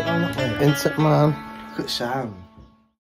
it on the Good sound.